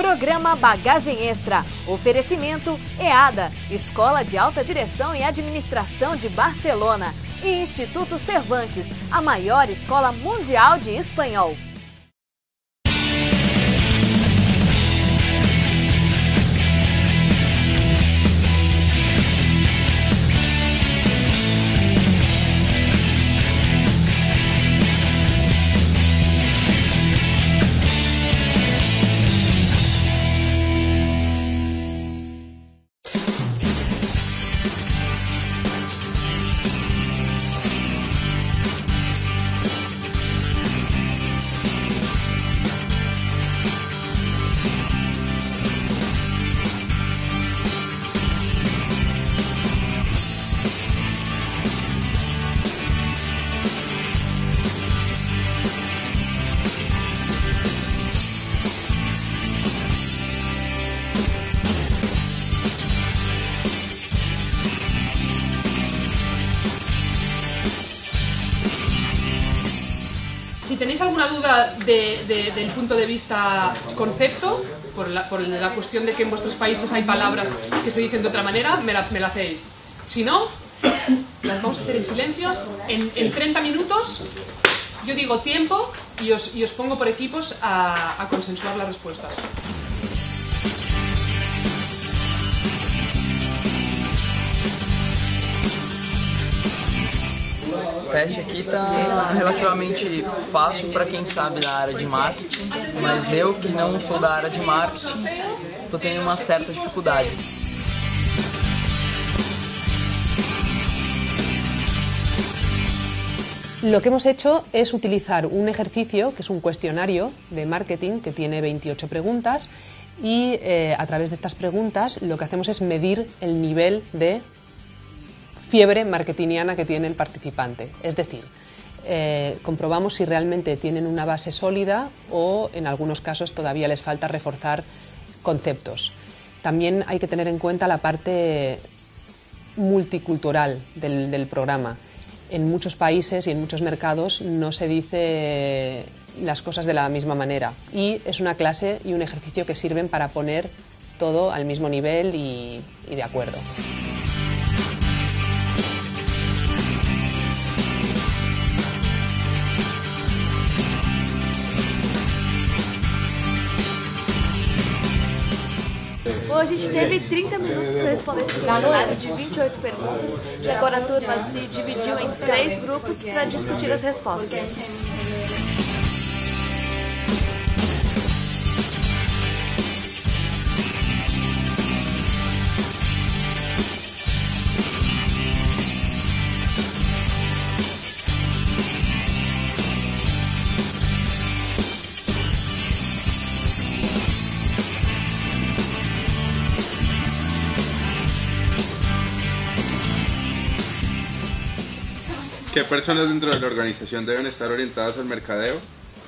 Programa Bagagem Extra. Oferecimento EADA, Escola de Alta Direção e Administração de Barcelona. E Instituto Cervantes, a maior escola mundial de espanhol. Si tenéis alguna duda de- de- del punto de vista concepto, por la, por la cuestión de que en vuestros países hay palabras que se dicen de otra manera, me la, me la hacéis. Si no, las vamos a hacer en silencio. En, en 30 minutos, yo digo tiempo y os, y os pongo por equipos a, a consensuar las respuestas. Teste aqui tá relativamente fácil para quem sabe da área de marketing, mas eu que não sou da área de marketing, tô tendo uma certa dificuldade. Lo que hemos hecho es utilizar un ejercicio, que es un cuestionario de marketing que tiene 28 preguntas y eh, a través de estas preguntas lo que hacemos es medir el nivel de fiebre marketingiana que tiene el participante. Es decir, eh, comprobamos si realmente tienen una base sólida o en algunos casos todavía les falta reforzar conceptos. También hay que tener en cuenta la parte multicultural del, programa. En muchos países y en muchos mercados no se dice las cosas de la misma manera y es una clase y un ejercicio que sirven para poner todo al mismo nivel y de acuerdo. A gente teve 30 minutos para responder esse questionário de 28 perguntas e agora a turma se dividiu em três grupos para discutir as respostas. Personas dentro de la organización deben estar orientadas al mercadeo?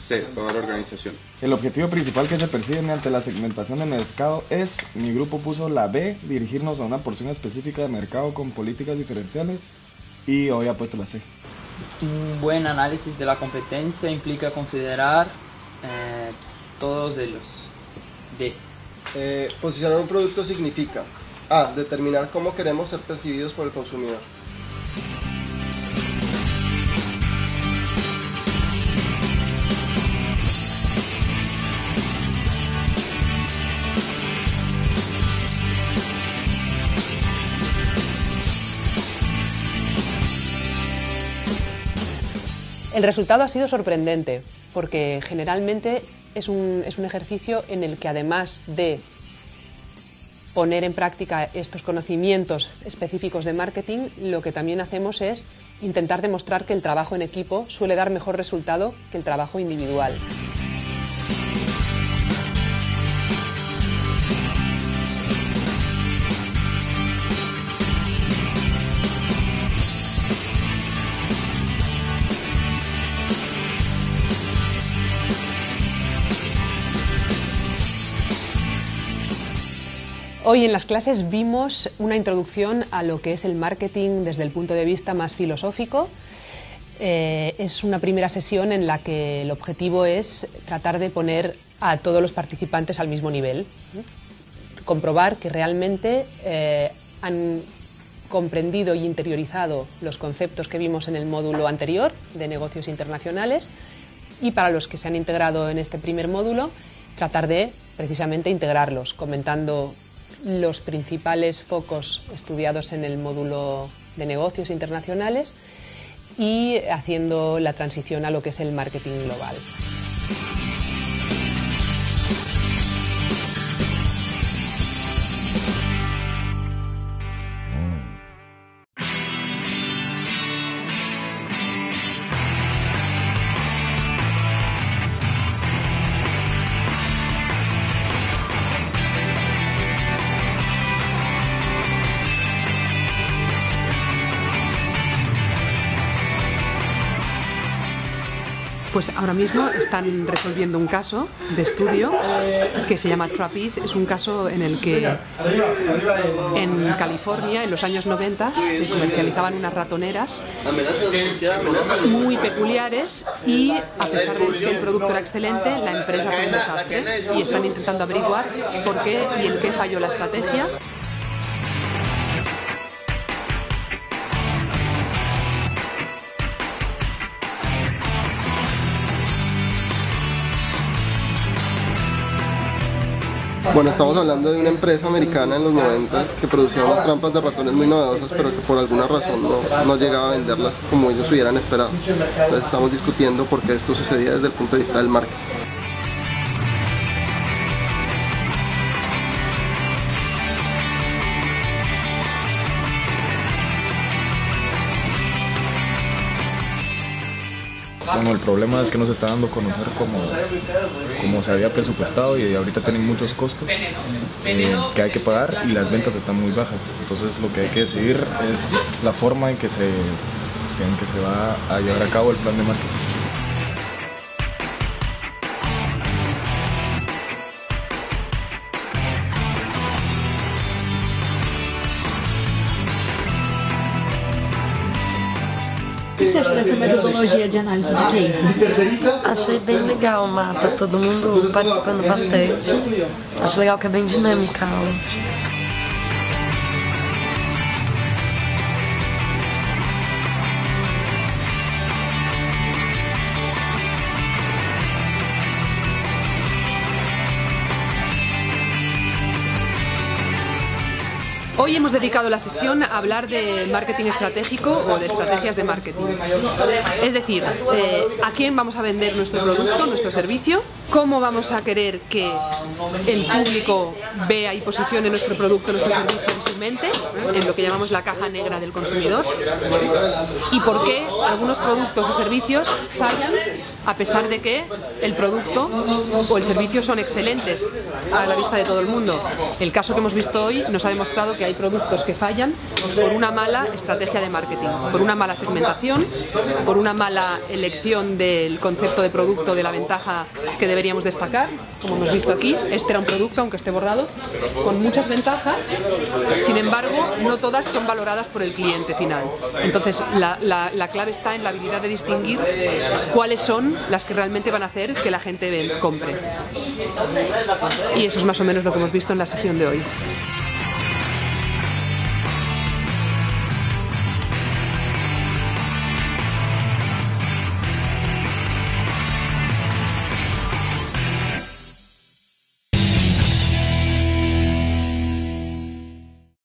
C, toda la organización. El objetivo principal que se persigue mediante la segmentación de mercado es, mi grupo puso la B, dirigirnos a una porción específica de mercado con políticas diferenciales y hoy ha puesto la C. Un buen análisis de la competencia implica considerar eh, todos ellos. D. Eh, posicionar un producto significa A. Determinar cómo queremos ser percibidos por el consumidor. El resultado ha sido sorprendente, porque generalmente es un, es un ejercicio en el que además de poner en práctica estos conocimientos específicos de marketing, lo que también hacemos es intentar demostrar que el trabajo en equipo suele dar mejor resultado que el trabajo individual. Hoy en las clases vimos una introducción a lo que es el marketing desde el punto de vista más filosófico. Eh, es una primera sesión en la que el objetivo es tratar de poner a todos los participantes al mismo nivel. Comprobar que realmente eh, han comprendido y interiorizado los conceptos que vimos en el módulo anterior de negocios internacionales y para los que se han integrado en este primer módulo, tratar de precisamente integrarlos, comentando los principales focos estudiados en el módulo de negocios internacionales y haciendo la transición a lo que es el marketing global. Pues ahora mismo están resolviendo un caso de estudio que se llama Trapeze. Es un caso en el que en California, en los años 90, se comercializaban unas ratoneras muy peculiares y a pesar de que el producto era excelente, la empresa fue un desastre y están intentando averiguar por qué y en qué falló la estrategia. Bueno, estamos hablando de una empresa americana en los 90 que producía unas trampas de ratones muy novedosas, pero que por alguna razón no, no llegaba a venderlas como ellos hubieran esperado. Entonces estamos discutiendo por qué esto sucedía desde el punto de vista del marketing. Bueno, el problema es que no se está dando a conocer como, como se había presupuestado y ahorita tienen muchos costos eh, que hay que pagar y las ventas están muy bajas. Entonces lo que hay que decidir es la forma en que se, en que se va a llevar a cabo el plan de marketing. Que você acha dessa metodologia de análise de case? Achei bem legal, Mata. Todo mundo participando bastante. Acho legal que é bem dinâmica a aula. Hoy hemos dedicado la sesión a hablar de marketing estratégico o de estrategias de marketing. Es decir, eh, a quién vamos a vender nuestro producto, nuestro servicio, cómo vamos a querer que el público vea y posicione nuestro producto, nuestro servicio en su mente, en lo que llamamos la caja negra del consumidor, y por qué algunos productos o servicios fallan a pesar de que el producto o el servicio son excelentes a la vista de todo el mundo. El caso que hemos visto hoy nos ha demostrado que hay productos que fallan por una mala estrategia de marketing, por una mala segmentación, por una mala elección del concepto de producto, de la ventaja que deberíamos destacar, como hemos visto aquí. Este era un producto, aunque esté borrado, con muchas ventajas, sin embargo, no todas son valoradas por el cliente final. Entonces, la, la- la clave está en la habilidad de distinguir cuáles son las que realmente van a hacer que la gente compre. Y eso es más o menos lo que hemos visto en la sesión de hoy.